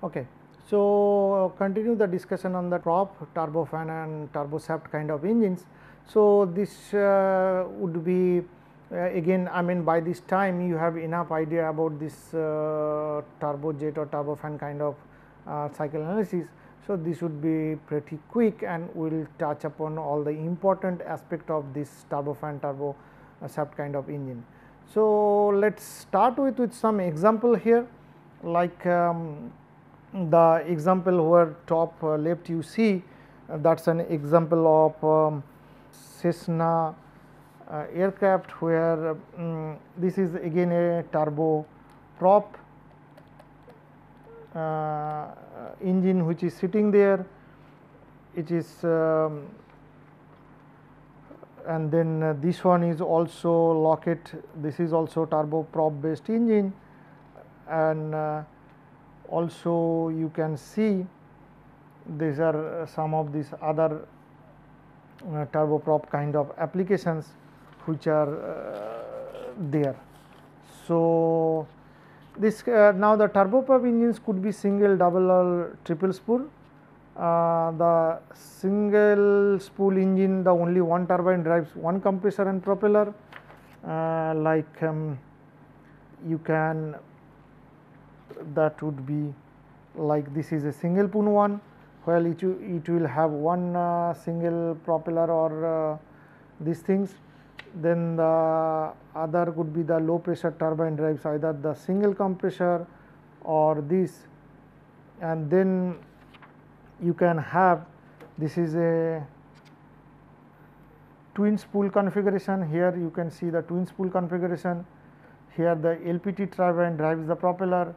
Okay. So, continue the discussion on the prop turbofan and turboshaft kind of engines. So, this uh, would be uh, again I mean by this time you have enough idea about this uh, turbojet or turbofan kind of uh, cycle analysis. So, this would be pretty quick and we will touch upon all the important aspect of this turbofan turbo shaft kind of engine. So, let us start with, with some example here like um, the example where top uh, left you see uh, that is an example of um, Cessna uh, aircraft where um, this is again a turbo prop uh, engine which is sitting there it is um, and then uh, this one is also Lockheed this is also turbo prop based engine and uh, also you can see these are some of these other uh, turboprop kind of applications which are uh, there. So, this uh, now the turboprop engines could be single, double or triple spool. Uh, the single spool engine the only one turbine drives one compressor and propeller uh, like um, you can that would be like this is a single pun one while it, it will have one uh, single propeller or uh, these things then the other could be the low pressure turbine drives either the single compressor or this. And then you can have this is a twin spool configuration. Here you can see the twin spool configuration. Here the LPT turbine drives the propeller.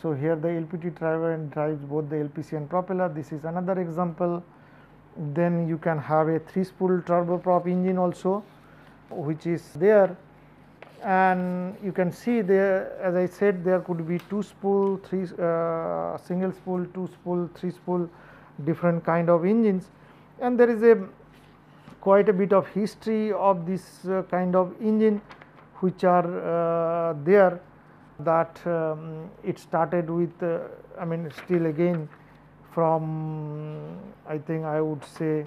So, here the LPT turbine drives both the LPC and propeller. This is another example. Then you can have a 3 spool turboprop engine also which is there and you can see there as I said there could be 2 spool, 3 uh, single spool, 2 spool, 3 spool different kind of engines. And there is a quite a bit of history of this uh, kind of engine which are uh, there that um, it started with uh, I mean still again from I think I would say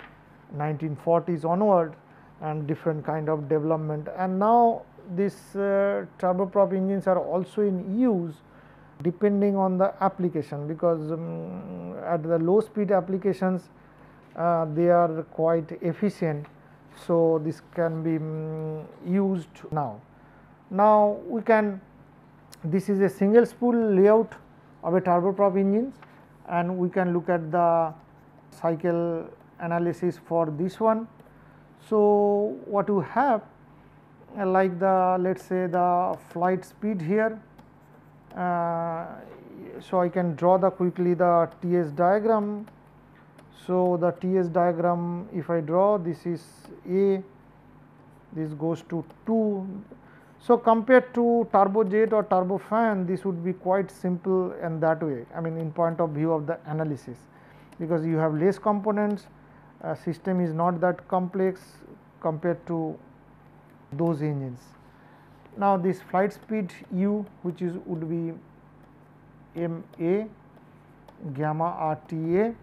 1940s onward and different kind of development. And now these uh, turboprop engines are also in use depending on the application because um, at the low speed applications uh, they are quite efficient. So, this can be um, used now. Now, we can this is a single spool layout of a turboprop engines and we can look at the cycle analysis for this one. So, what you have uh, like the let us say the flight speed here. Uh, so, I can draw the quickly the TS diagram. So, the TS diagram if I draw this is A, this goes to 2 so, compared to turbojet or turbofan this would be quite simple in that way I mean in point of view of the analysis because you have less components uh, system is not that complex compared to those engines. Now, this flight speed u which is would be m a gamma r t a.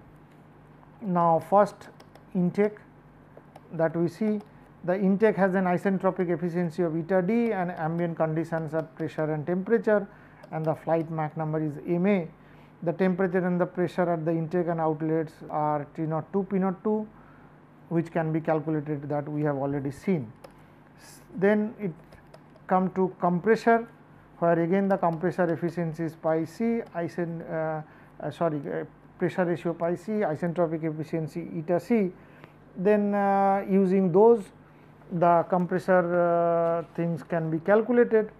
Now, first intake that we see the intake has an isentropic efficiency of eta d and ambient conditions are pressure and temperature and the flight Mach number is m a. The temperature and the pressure at the intake and outlets are T naught 2 P naught 2 which can be calculated that we have already seen. Then it come to compressor where again the compressor efficiency is pi c isen uh, uh, sorry uh, pressure ratio pi c isentropic efficiency eta c then uh, using those the compressor uh, things can be calculated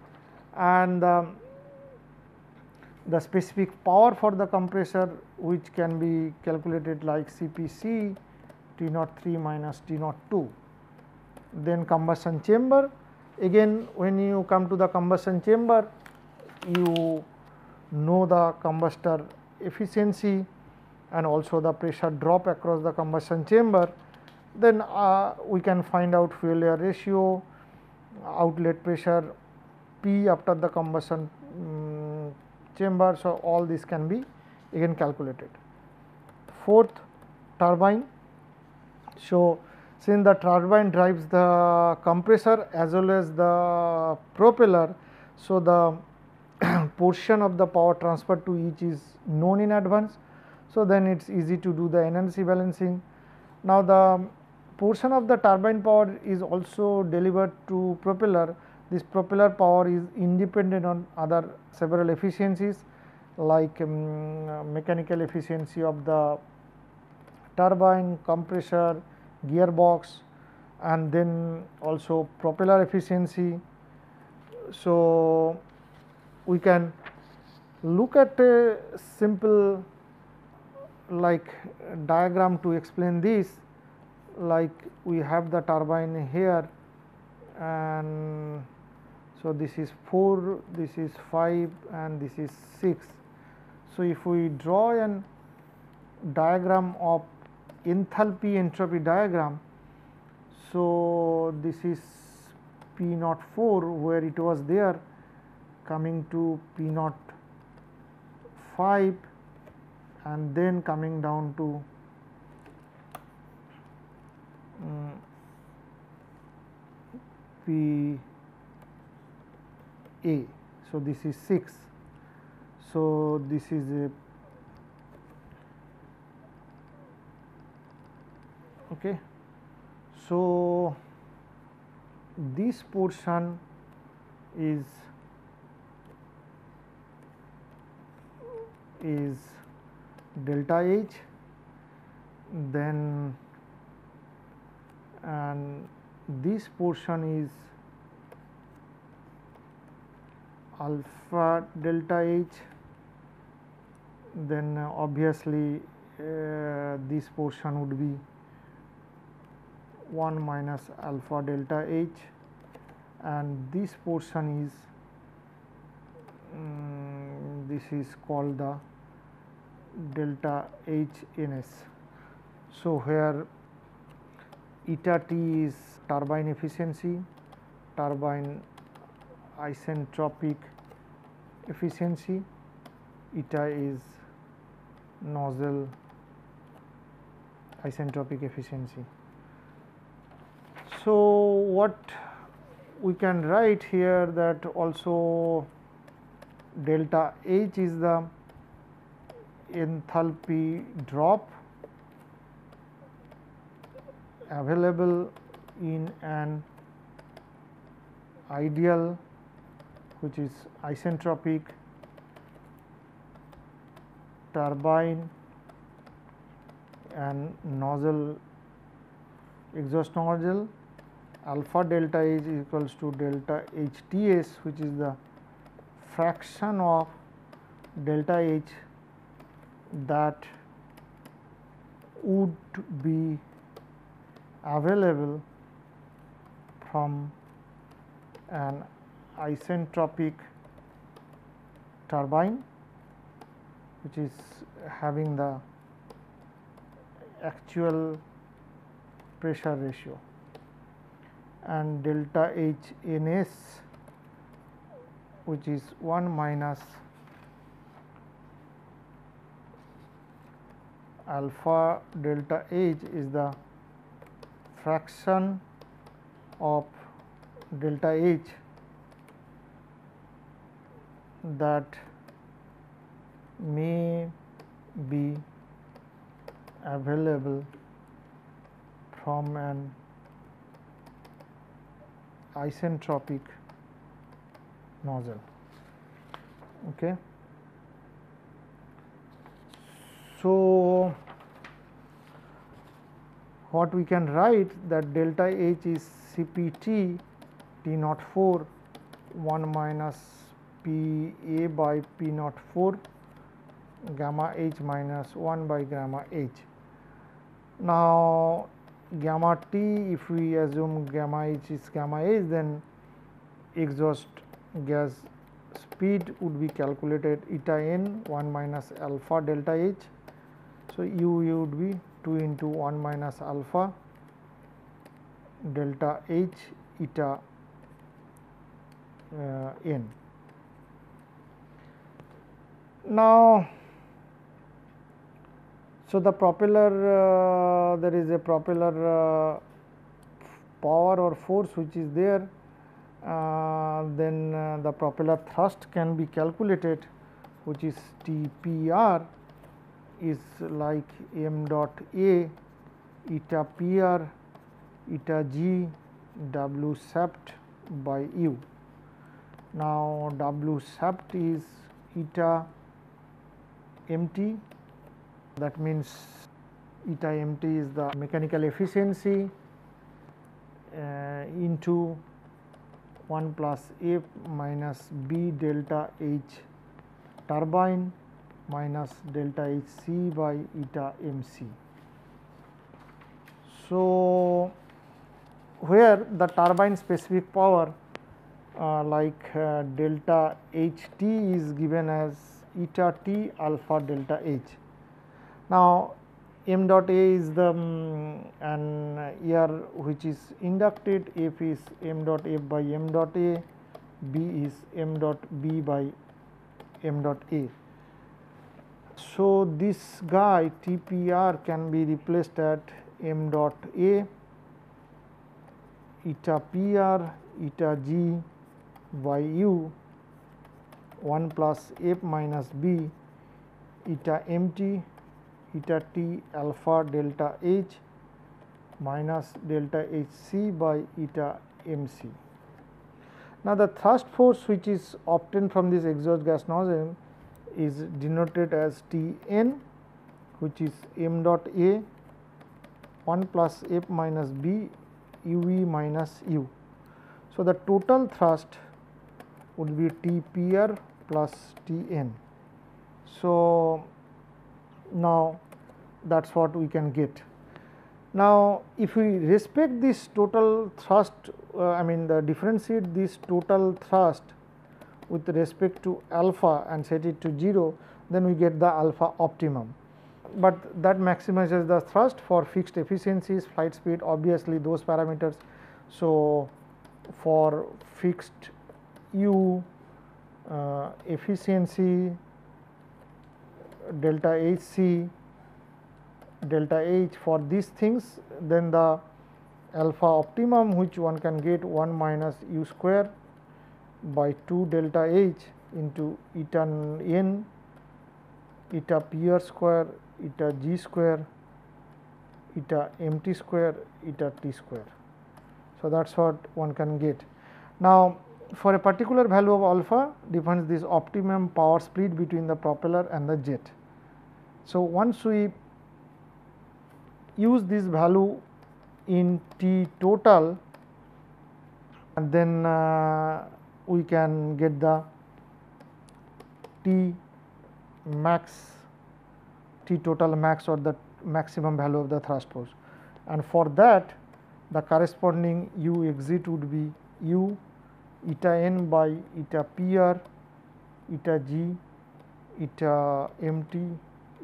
and um, the specific power for the compressor which can be calculated like CPC T naught 3 minus T naught 2. Then combustion chamber again when you come to the combustion chamber you know the combustor efficiency and also the pressure drop across the combustion chamber, then uh, we can find out fuel air ratio, outlet pressure P after the combustion um, chamber. So, all this can be again calculated. Fourth turbine. So, since the turbine drives the compressor as well as the propeller. So, the portion of the power transfer to each is known in advance. So, then it is easy to do the NLC balancing. Now, the portion of the turbine power is also delivered to propeller. This propeller power is independent on other several efficiencies like um, mechanical efficiency of the turbine, compressor, gearbox and then also propeller efficiency. So, we can look at a simple like diagram to explain this like we have the turbine here and so this is 4 this is 5 and this is 6 so if we draw an diagram of enthalpy entropy diagram so this is p naught 4 where it was there coming to p naught 5 and then coming down to um, P A. So, this is 6. So, this is a okay. So, this portion is is delta H then and this portion is alpha delta H then obviously uh, this portion would be 1 minus alpha delta H and this portion is um, this is called the delta H N S. So, where eta T is turbine efficiency, turbine isentropic efficiency, eta is nozzle isentropic efficiency. So, what we can write here that also delta H is the enthalpy drop available in an ideal which is isentropic turbine and nozzle exhaust nozzle alpha delta H is equals to delta H T S which is the fraction of delta H that would be available from an isentropic turbine which is having the actual pressure ratio and delta H N S which is 1 minus alpha delta H is the fraction of delta H that may be available from an isentropic nozzle. Okay. So, what we can write that delta H is CPT T naught 4 1 minus P A by P naught 4 gamma H minus 1 by gamma H. Now, gamma T if we assume gamma H is gamma H then exhaust gas speed would be calculated eta n 1 minus alpha delta H So, u would be 2 into 1 minus alpha delta h eta uh, n. Now, so the propeller uh, there is a propeller uh, power or force which is there uh, then uh, the propeller thrust can be calculated which is T P R is like m dot A eta P R eta G W shaft by U. Now, W shaft is eta mt that means eta mt is the mechanical efficiency uh, into 1 plus F minus B delta H turbine minus delta H C by eta m c. So, where the turbine specific power uh, like uh, delta H t is given as eta t alpha delta H. Now, m dot a is the um, an air which is inducted. F is m dot f by m dot a. B is m dot b by m dot a. So, this guy TPR can be replaced at m dot a. Eta PR eta g by u. 1 plus f minus b. Eta mt eta t alpha delta h minus delta h c by eta m c. Now, the thrust force which is obtained from this exhaust gas nozzle is denoted as T n which is m dot a 1 plus f minus b u e minus u. So, the total thrust would be T p r plus T n. So, now that is what we can get. Now, if we respect this total thrust, uh, I mean the differentiate this total thrust with respect to alpha and set it to 0, then we get the alpha optimum. But that maximizes the thrust for fixed efficiencies, flight speed obviously those parameters. So, for fixed u uh, efficiency delta H c delta H for these things then the alpha optimum which one can get 1 minus u square by 2 delta H into eta n eta p r square eta g square eta m t square eta t square. So, that is what one can get. Now, for a particular value of alpha defines this optimum power split between the propeller and the jet. So, once we use this value in T total and then uh, we can get the T max T total max or the maximum value of the thrust force and for that the corresponding u exit would be u eta n by eta p r eta g eta m t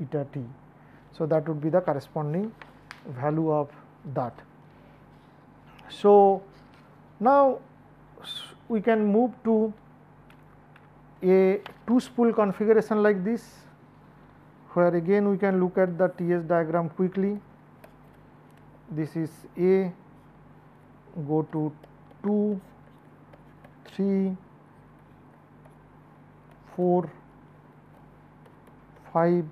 eta t. So, that would be the corresponding value of that. So, now we can move to a two spool configuration like this where again we can look at the TS diagram quickly. This is A go to 2, 3, 4, 5,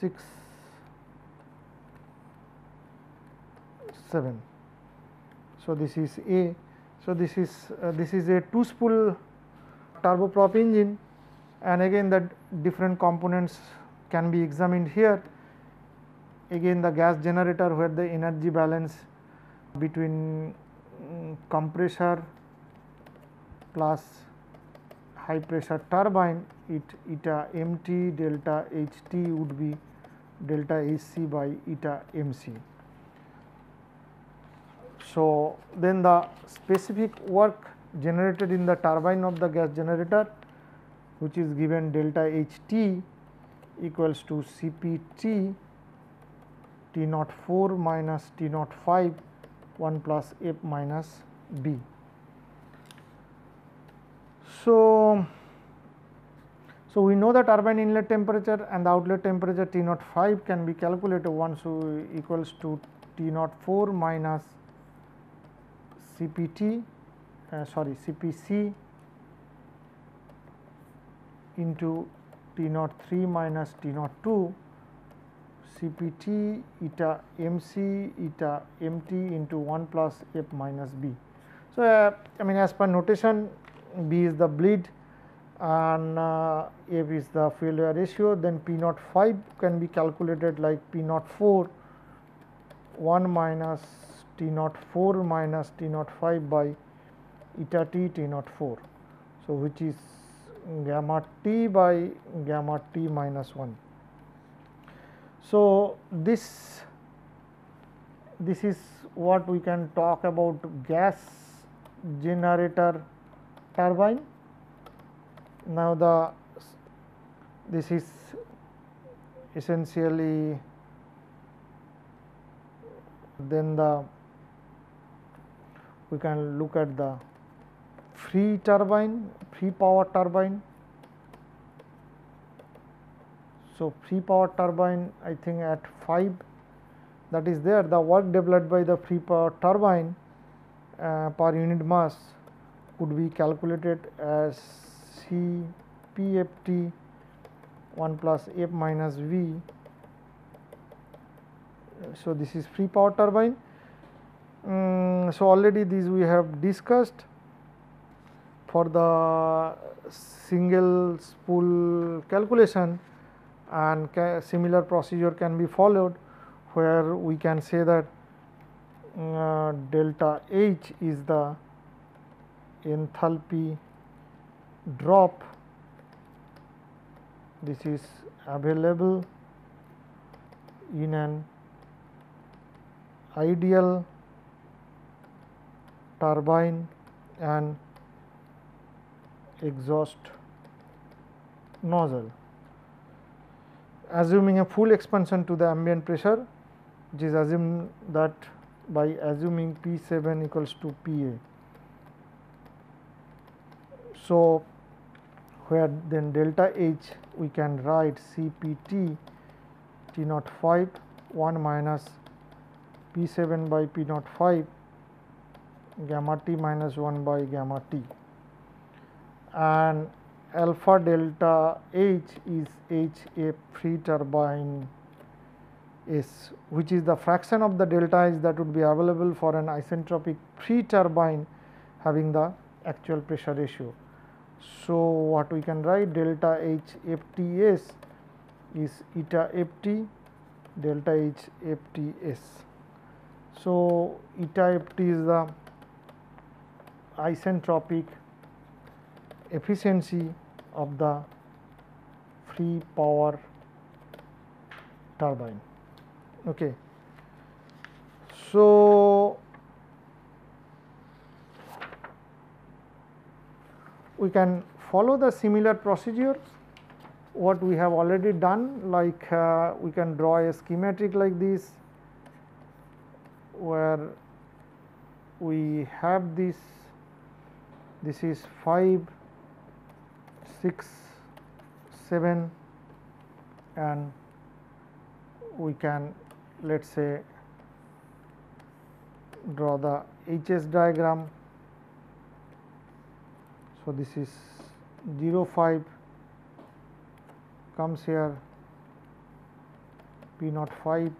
6 7 so this is a. So this is uh, this is a two spool turboprop engine. And again the different components can be examined here. Again the gas generator where the energy balance between compressor plus high pressure turbine it eta mt delta ht would be delta Hc by eta mc. So, then the specific work generated in the turbine of the gas generator which is given delta H t equals to Cpt T naught 4 minus T naught 5 1 plus F minus B. So, so we know the turbine inlet temperature and the outlet temperature T naught 5 can be calculated once so equals to T naught 4 minus CPT uh, sorry CPC into T naught 3 minus T naught 2 CPT eta MC eta MT into 1 plus F minus B. So, uh, I mean as per notation B is the bleed and uh, F is the air ratio then P naught 5 can be calculated like P naught 4 1 minus T naught 4 minus T naught 5 by eta T T naught 4. So, which is gamma T by gamma T minus 1. So, this this is what we can talk about gas generator turbine. Now, the this is essentially then the we can look at the free turbine, free power turbine. So, free power turbine I think at 5 that is there the work developed by the free power turbine uh, per unit mass could be calculated as CPFT 1 plus F minus V. So, this is free power turbine. Um, so, already these we have discussed for the single spool calculation and similar procedure can be followed where we can say that uh, delta H is the enthalpy drop this is available in an ideal turbine and exhaust nozzle. Assuming a full expansion to the ambient pressure, which is assumed that by assuming P 7 equals to P A. So, where then delta H we can write C P T T naught 5 1 minus P 7 by P naught 5 gamma T minus 1 by gamma T and alpha delta H is H a free turbine S which is the fraction of the delta H that would be available for an isentropic free turbine having the actual pressure ratio. So, what we can write delta H F T S is eta F T delta H F T S. So, eta F T is the isentropic efficiency of the free power turbine. Okay. So, we can follow the similar procedure what we have already done like uh, we can draw a schematic like this where we have this this is 5 6 7 and we can let us say draw the HS diagram. So, this is 0 5 comes here P naught 5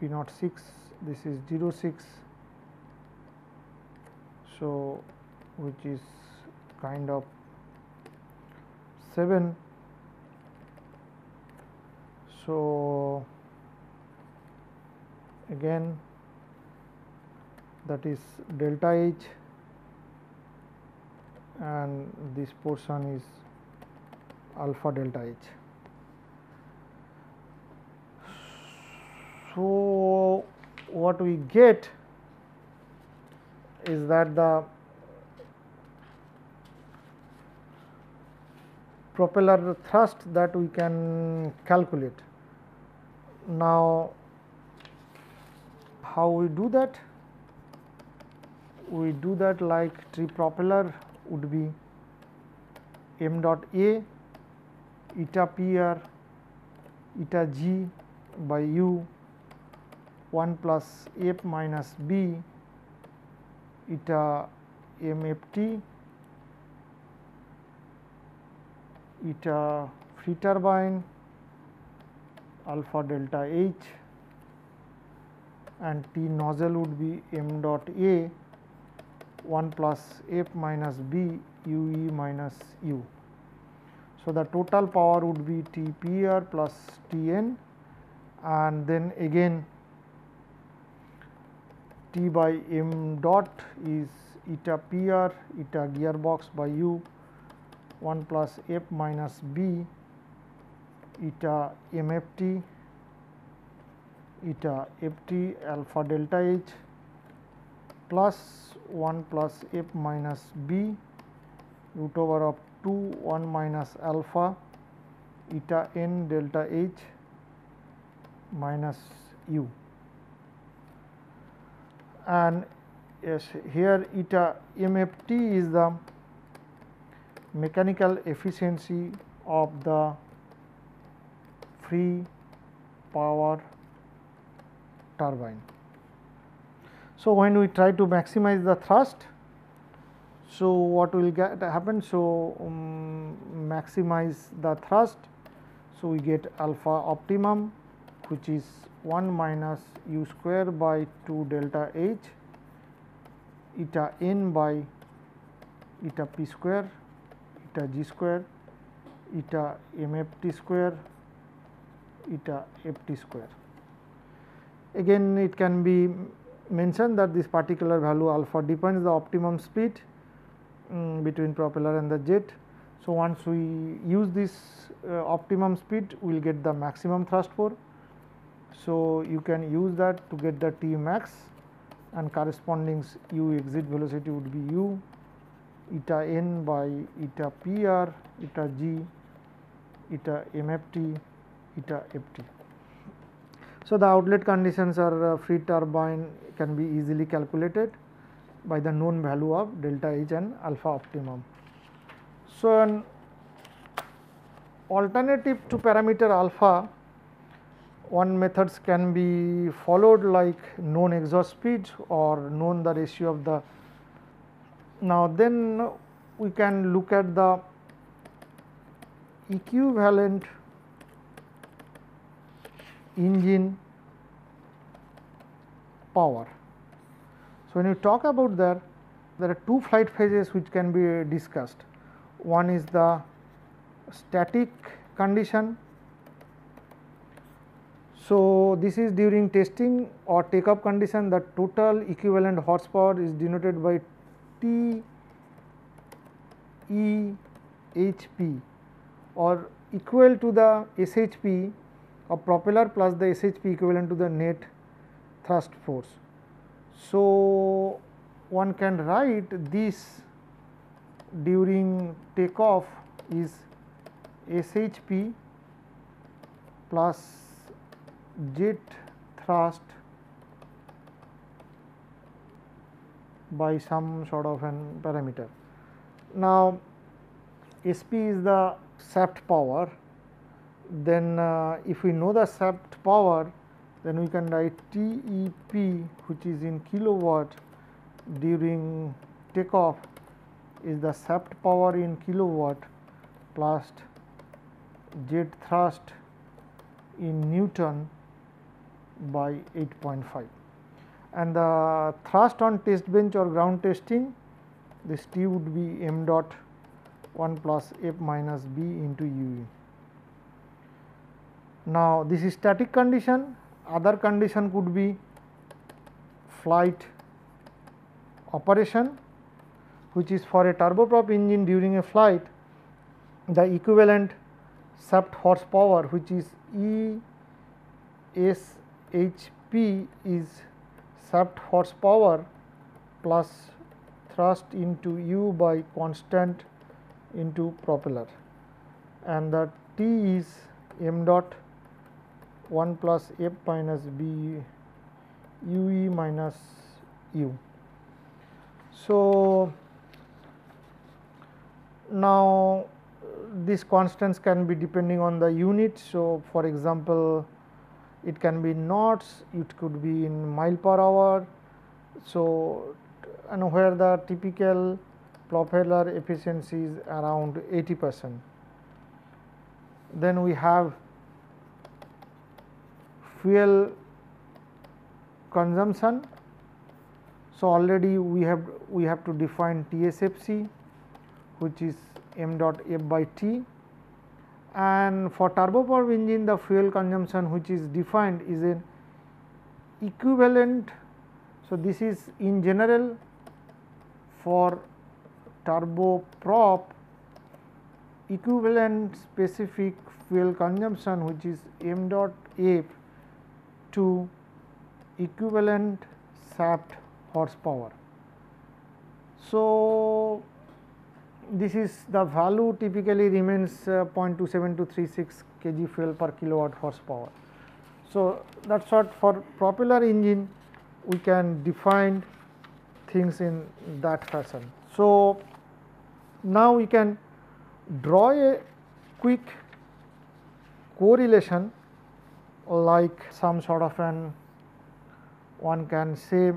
P naught 6 this is 0 6. So, which is kind of 7. So, again that is delta H and this portion is alpha delta H. So, what we get is that the propeller thrust that we can calculate. Now, how we do that? We do that like tree propeller would be m dot a eta p r eta g by u 1 plus f minus b eta m f t eta free turbine alpha delta H and T nozzle would be m dot A 1 plus F minus B u e minus u. So, the total power would be T P r plus T n and then again T by m dot is eta P r eta gearbox by u 1 plus f minus b eta m f t eta f t alpha delta h plus 1 plus f minus b root over of 2 1 minus alpha eta n delta h minus u. And yes here eta m f t is the mechanical efficiency of the free power turbine. So, when we try to maximize the thrust, so what will get happen? So, um, maximize the thrust. So, we get alpha optimum which is 1 minus u square by 2 delta h eta n by eta p square eta g square eta mft square eta ft square. Again it can be mentioned that this particular value alpha depends the optimum speed um, between propeller and the jet. So, once we use this uh, optimum speed we will get the maximum thrust force. So, you can use that to get the T max and corresponding u exit velocity would be u eta n by eta p r eta g eta m f t eta f t. So, the outlet conditions are uh, free turbine can be easily calculated by the known value of delta H and alpha optimum. So, an alternative to parameter alpha one methods can be followed like known exhaust speed or known the ratio of the now, then we can look at the equivalent engine power. So, when you talk about that there are two flight phases which can be discussed. One is the static condition. So, this is during testing or takeoff condition the total equivalent horsepower is denoted by T E H P or equal to the SHP of propeller plus the SHP equivalent to the net thrust force. So, one can write this during takeoff is SHP plus jet thrust by some sort of an parameter. Now, SP is the shaft power, then uh, if we know the shaft power, then we can write TEP which is in kilowatt during takeoff is the shaft power in kilowatt plus jet thrust in Newton by 8.5 and the thrust on test bench or ground testing this T would be m dot 1 plus f minus b into u. Now, this is static condition other condition could be flight operation which is for a turboprop engine during a flight the equivalent shaft horsepower which is E S H P is shaft horsepower plus thrust into u by constant into propeller. and the T is m dot 1 plus f minus b u e minus u. So, now uh, these constants can be depending on the unit. So, for example, it can be knots, it could be in mile per hour. So, and where the typical propeller efficiency is around 80 percent. Then we have fuel consumption. So, already we have we have to define TSFC which is m dot f by t and for turboprop engine the fuel consumption which is defined is an equivalent. So, this is in general for turboprop equivalent specific fuel consumption which is m dot f to equivalent shaft horsepower. So, this is the value typically remains uh, 0.27 to 36 kg fuel per kilowatt horsepower. So, that is what for propeller engine we can define things in that fashion. So, now we can draw a quick correlation like some sort of an one can say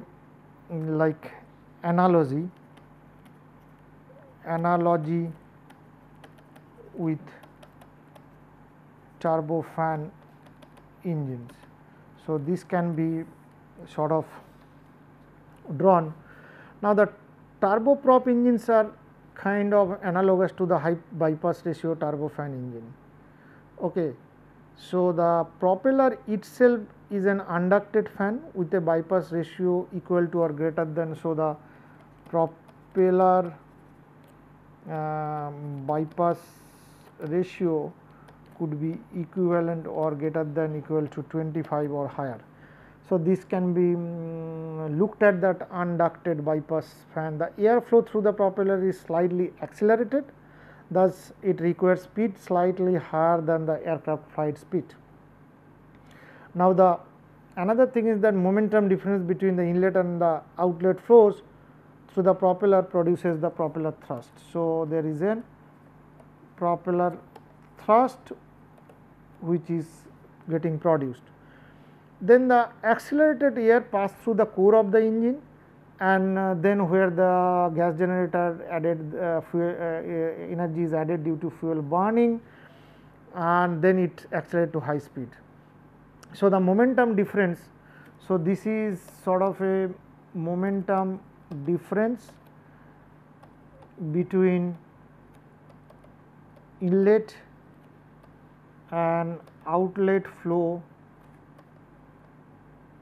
like analogy analogy with turbofan engines. So, this can be sort of drawn. Now, the turboprop engines are kind of analogous to the high bypass ratio turbofan engine. Okay. So, the propeller itself is an unducted fan with a bypass ratio equal to or greater than. So, the propeller bypass ratio could be equivalent or greater than equal to 25 or higher. So, this can be um, looked at that unducted bypass fan. The airflow through the propeller is slightly accelerated, thus it requires speed slightly higher than the aircraft flight speed. Now, the another thing is that momentum difference between the inlet and the outlet flows through the propeller produces the propeller thrust. So, there is a propeller thrust which is getting produced. Then the accelerated air pass through the core of the engine and uh, then where the gas generator added uh, fuel uh, energy is added due to fuel burning and then it accelerates to high speed. So, the momentum difference. So, this is sort of a momentum difference between inlet and outlet flow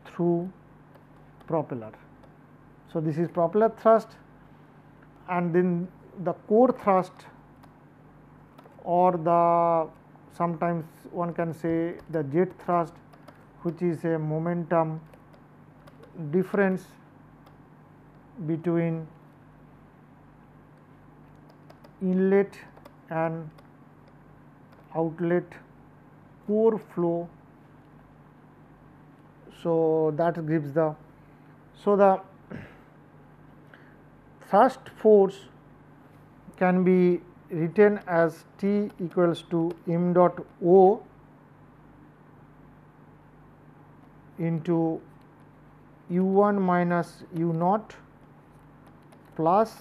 through propeller. So, this is propeller thrust and then the core thrust or the sometimes one can say the jet thrust which is a momentum difference between inlet and outlet core flow. So, that gives the so the thrust force can be written as T equals to m dot O into u 1 minus u naught plus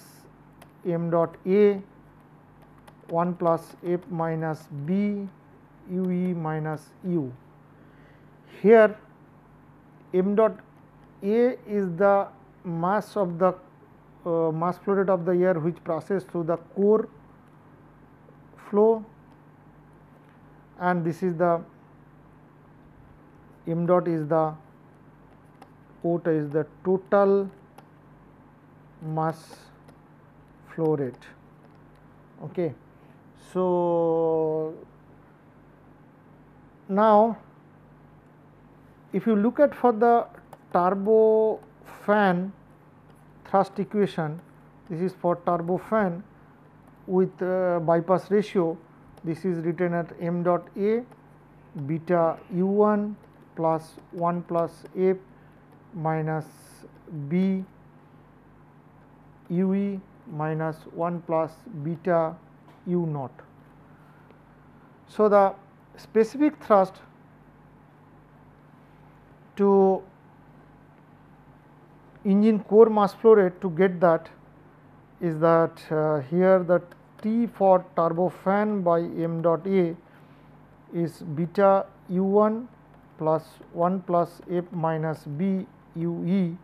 m dot a 1 plus f minus b u e minus u. Here m dot a is the mass of the uh, mass flow rate of the air which passes through the core flow and this is the m dot is the ota is the total mass flow rate. Okay. So, now if you look at for the turbo fan thrust equation, this is for turbo fan with uh, bypass ratio. this is written at m dot a beta u 1 plus 1 plus f minus b u e minus 1 plus beta u naught. So, the specific thrust to engine core mass flow rate to get that is that uh, here the T for turbofan by m dot A is beta u 1 plus 1 plus f minus b u e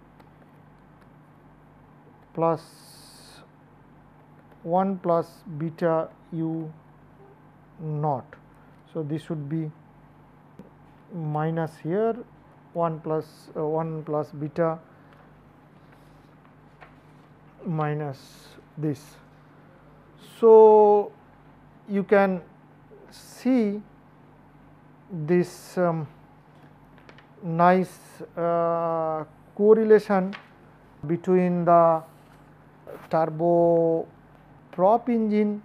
plus 1 plus beta u naught. So, this would be minus here 1 plus uh, 1 plus beta minus this. So, you can see this um, nice uh, correlation between the turbo prop engine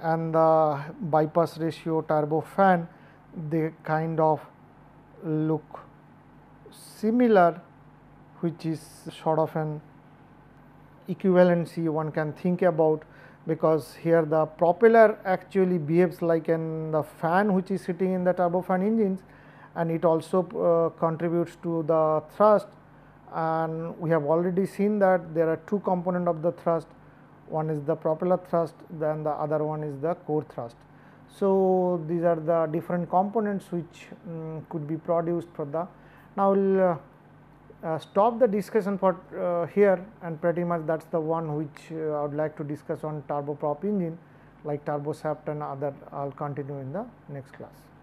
and the bypass ratio turbofan they kind of look similar which is sort of an equivalency one can think about because here the propeller actually behaves like an the fan which is sitting in the turbofan engines and it also uh, contributes to the thrust and we have already seen that there are two component of the thrust one is the propeller thrust then the other one is the core thrust. So, these are the different components which um, could be produced for the now we will uh, uh, stop the discussion for uh, here and pretty much that is the one which uh, I would like to discuss on turboprop engine like turboshaft and other I will continue in the next class.